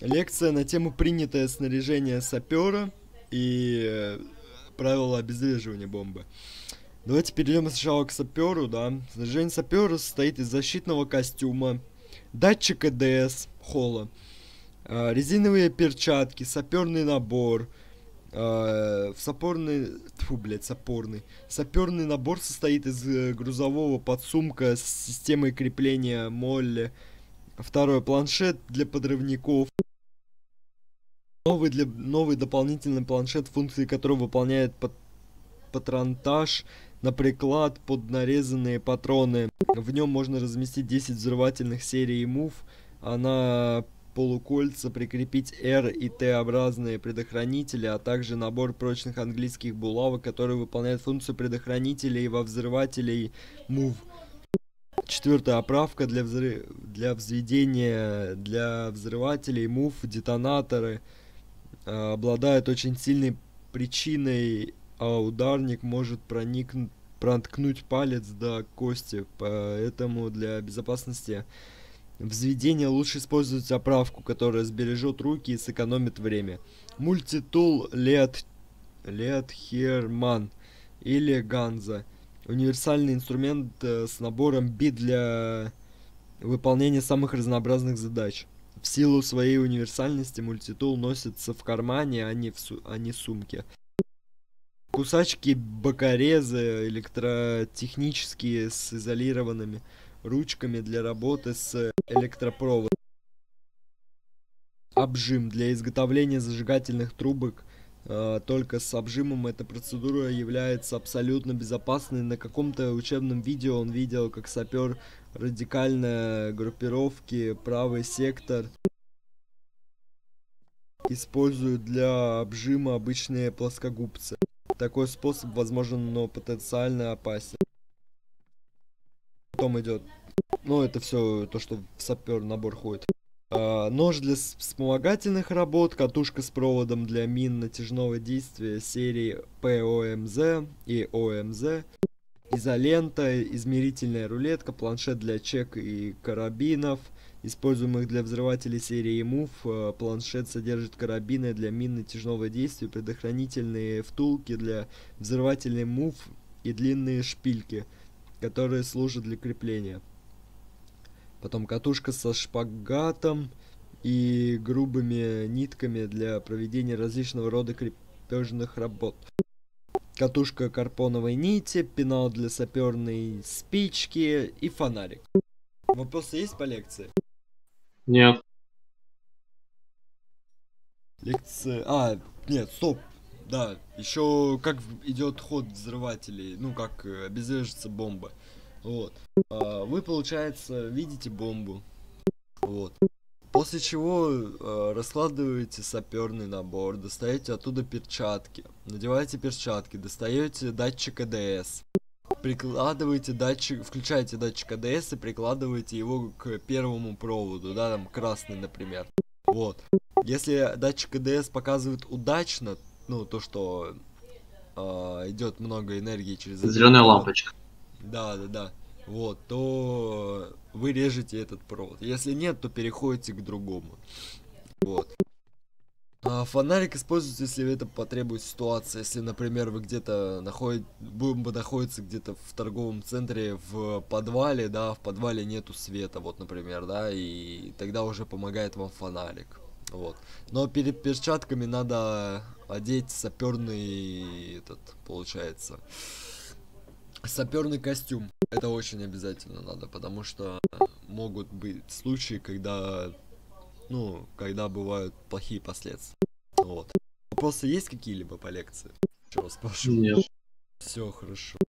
Лекция на тему принятое снаряжение сапера и э, правила обезвреживания бомбы. Давайте перейдем сначала к саперу, да. Снаряжение сапера состоит из защитного костюма, датчика ДС, холла, э, резиновые перчатки, саперный набор, э, в сапорный, фу, блядь, сапорный. Саперный набор состоит из грузового подсумка с системой крепления Молли. Второй планшет для подрывников. Новый, для, новый дополнительный планшет, функции которого выполняет пат, патронтаж на приклад под нарезанные патроны. В нем можно разместить 10 взрывательных серий MOV, а на полукольца прикрепить R и T-образные предохранители, а также набор прочных английских булавок, которые выполняют функцию предохранителей во взрывателей MOV. Четвертая оправка для, взрыв... для взведения для взрывателей MOV, детонаторы – обладает очень сильной причиной, а ударник может проникнуть проткнуть палец до кости, поэтому для безопасности взведения лучше использовать оправку, которая сбережет руки и сэкономит время. Мультитул Лет Лет Херман или Ганза. Универсальный инструмент э, с набором бит для выполнения самых разнообразных задач. В силу своей универсальности мультитул носится в кармане, а не в, су а не сумке. Кусачки бокорезы электротехнические с изолированными ручками для работы с электропроводом. Обжим для изготовления зажигательных трубок только с обжимом эта процедура является абсолютно безопасной. На каком-то учебном видео он видел, как сапер радикальной группировки правый сектор используют для обжима обычные плоскогубцы. Такой способ возможен, но потенциально опасен. Потом идет, ну это все то, что в сапер набор ходит. А, нож для вспомогательных работ, катушка с проводом для мин натяжного действия серии POMZ и OMZ, изолента, измерительная рулетка, планшет для чек и карабинов, используемых для взрывателей серии MOV. Э, планшет содержит карабины для мин натяжного действия, предохранительные втулки для взрывателей MOV и длинные шпильки, которые служат для крепления. Потом катушка со шпагатом и грубыми нитками для проведения различного рода крепежных работ катушка карпоновой нити, пенал для саперной спички и фонарик. Вопросы есть по лекции? Нет. Лекция... А, нет, стоп. Да, еще как идет ход взрывателей, ну как э, обезвреживается бомба. Вот. А, вы, получается, видите бомбу. Вот. После чего э, раскладываете саперный набор, достаете оттуда перчатки, надеваете перчатки, достаете датчик АДС, прикладываете датчик, включаете датчик АДС и прикладываете его к первому проводу, да, там красный, например. Вот. Если датчик АДС показывает удачно, ну, то, что э, идет много энергии через... Зеленая лампочка. Да, да, да вот, то вы режете этот провод. Если нет, то переходите к другому. Вот. А фонарик используется, если это потребует ситуация. Если, например, вы где-то находите, бомба находится где-то в торговом центре в подвале, да, в подвале нету света, вот, например, да, и тогда уже помогает вам фонарик. Вот. Но перед перчатками надо одеть саперный этот, получается, Саперный костюм. Это очень обязательно надо, потому что могут быть случаи, когда, ну, когда бывают плохие последствия. Вот. Вопросы есть какие-либо по лекции? Раз спрашиваю. Нет. Все хорошо.